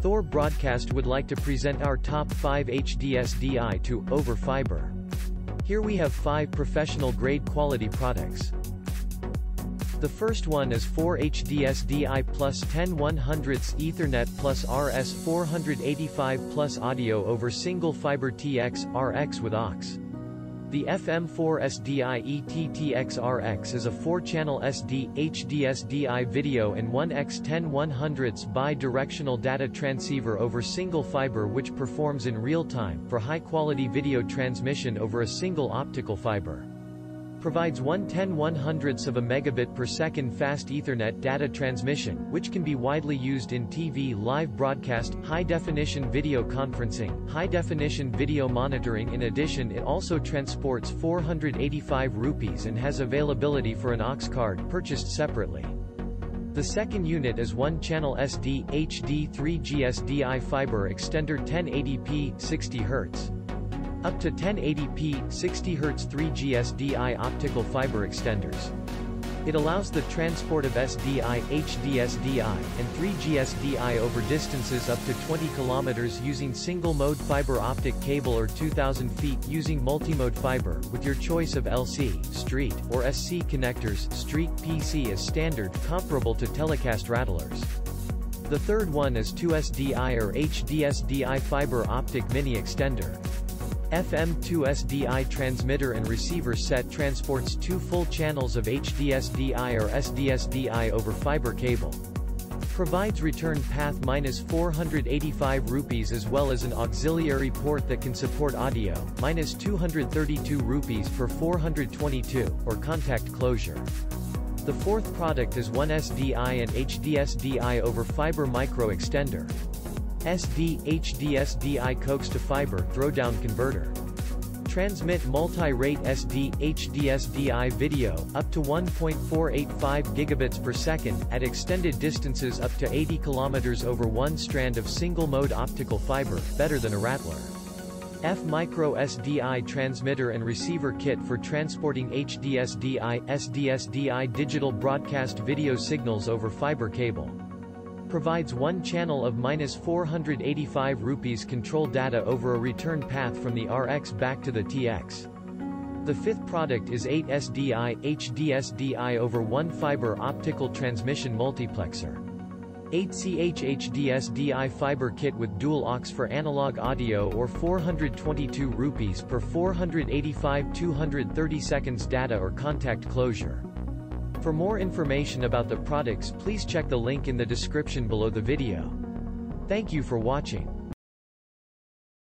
Thor Broadcast would like to present our top 5 HDSDI to over fiber. Here we have 5 professional grade quality products. The first one is 4 HDSDI plus 10 100ths Ethernet plus RS 485 plus audio over single fiber TX, RX with aux. The FM4SDI ETTXRX is a 4-channel SD, HDSDI video and 1x10 100ths bi-directional data transceiver over single fiber which performs in real time, for high-quality video transmission over a single optical fiber provides 110 100ths of a megabit per second fast Ethernet data transmission, which can be widely used in TV live broadcast, high-definition video conferencing, high-definition video monitoring in addition it also transports 485 rupees and has availability for an aux card purchased separately. The second unit is one-channel SD, HD 3G SDI fiber extender 1080p, 60 Hz. Up to 1080p, 60Hz 3G SDI optical fiber extenders. It allows the transport of SDI, HDSDI, and 3G SDI over distances up to 20 km using single-mode fiber optic cable or 2000 feet using multimode fiber, with your choice of LC, Street, or SC connectors, Street PC is standard, comparable to telecast rattlers. The third one is 2SDI or HDSDI fiber optic mini extender. FM2SDI transmitter and receiver set transports two full channels of HDSDI or SDSDI over fiber cable. Provides return path minus 485 rupees as well as an auxiliary port that can support audio, minus 232 rupees per 422, or contact closure. The fourth product is 1SDI and HDSDI over fiber micro extender. SD, HDSDI coax to fiber throwdown converter. Transmit multi-rate SD, HDSDI video, up to 1.485 gigabits per second, at extended distances up to 80 kilometers over one strand of single-mode optical fiber, better than a rattler. F micro SDI transmitter and receiver kit for transporting HDSDI, SDSDI digital broadcast video signals over fiber cable provides one channel of minus 485 rupees control data over a return path from the RX back to the TX. The fifth product is 8SDI HDSDI over 1 fiber optical transmission multiplexer. 8CH HDSDI fiber kit with dual aux for analog audio or 422 rupees per 485 230 seconds data or contact closure. For more information about the products please check the link in the description below the video. Thank you for watching.